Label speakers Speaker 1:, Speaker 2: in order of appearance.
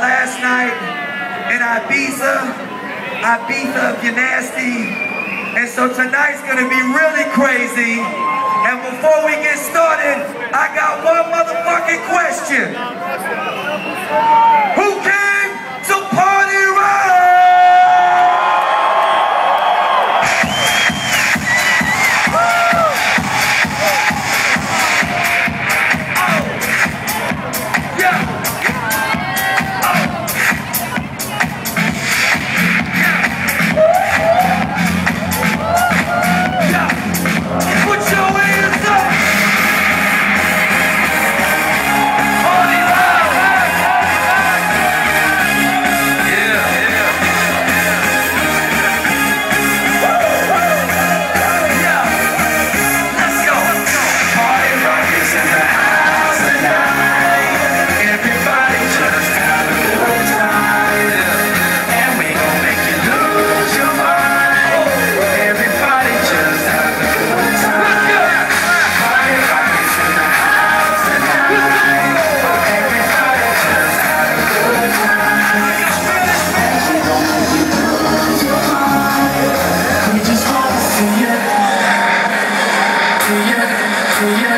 Speaker 1: last night in Ibiza. Ibiza, if you're nasty. And so tonight's gonna be really crazy. And before we get started, I got one motherfucking question. Who
Speaker 2: cares? Woo!